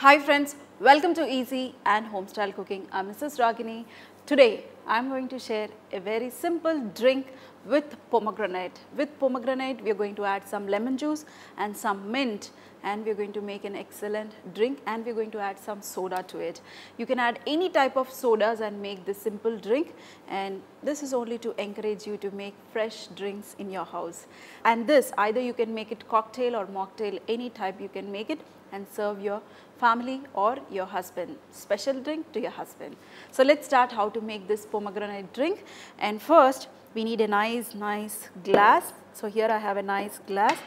Hi friends, welcome to Easy and Homestyle Cooking. I'm Mrs. Ragini. Today I'm going to share a very simple drink with pomegranate. With pomegranate we are going to add some lemon juice and some mint and we are going to make an excellent drink and we are going to add some soda to it. You can add any type of sodas and make this simple drink and this is only to encourage you to make fresh drinks in your house. And this either you can make it cocktail or mocktail any type you can make it and serve your family or your husband, special drink to your husband. So let's start how to make this pomegranate drink and first we need a nice nice glass. So here I have a nice glass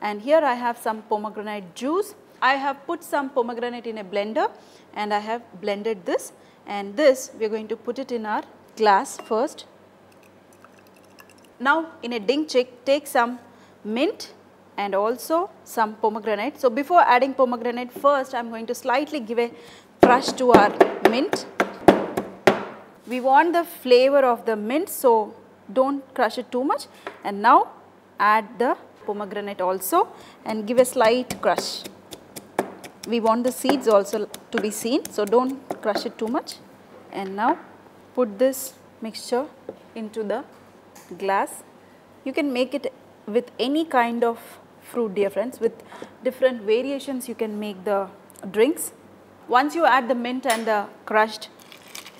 and here I have some pomegranate juice. I have put some pomegranate in a blender and I have blended this and this we are going to put it in our glass first. Now in a ding chick take some mint and also some pomegranate. So, before adding pomegranate first I am going to slightly give a crush to our mint. We want the flavor of the mint so do not crush it too much and now add the pomegranate also and give a slight crush. We want the seeds also to be seen so do not crush it too much and now put this mixture into the glass. You can make it with any kind of fruit dear friends with different variations you can make the drinks. Once you add the mint and the crushed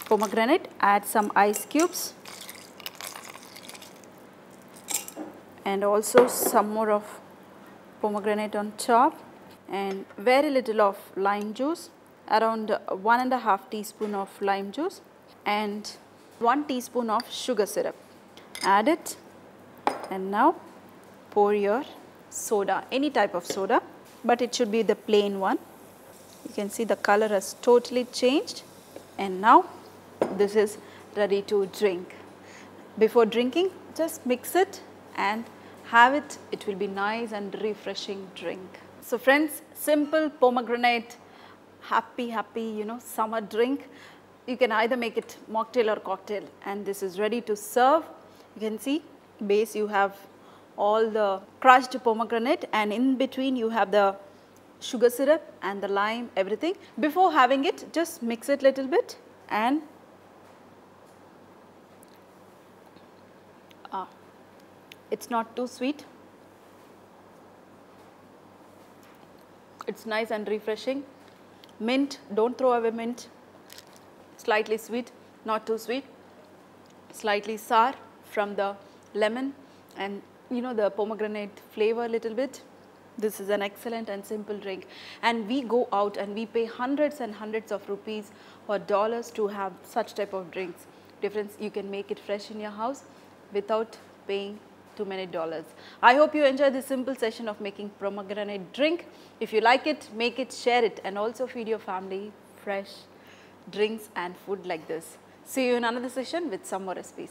pomegranate add some ice cubes and also some more of pomegranate on top and very little of lime juice around one and a half teaspoon of lime juice and 1 teaspoon of sugar syrup. Add it and now pour your soda, any type of soda, but it should be the plain one. You can see the color has totally changed and now this is ready to drink. Before drinking, just mix it and have it. It will be nice and refreshing drink. So friends, simple pomegranate, happy, happy, you know, summer drink. You can either make it mocktail or cocktail and this is ready to serve. You can see base you have all the crushed pomegranate and in between you have the sugar syrup and the lime everything. Before having it just mix it little bit and ah, it's not too sweet. It's nice and refreshing. Mint, don't throw away mint. Slightly sweet, not too sweet. Slightly sour from the lemon and you know the pomegranate flavor a little bit. This is an excellent and simple drink and we go out and we pay hundreds and hundreds of rupees or dollars to have such type of drinks. Difference you can make it fresh in your house without paying too many dollars. I hope you enjoy this simple session of making pomegranate drink. If you like it, make it, share it and also feed your family fresh drinks and food like this. See you in another session with some more recipes.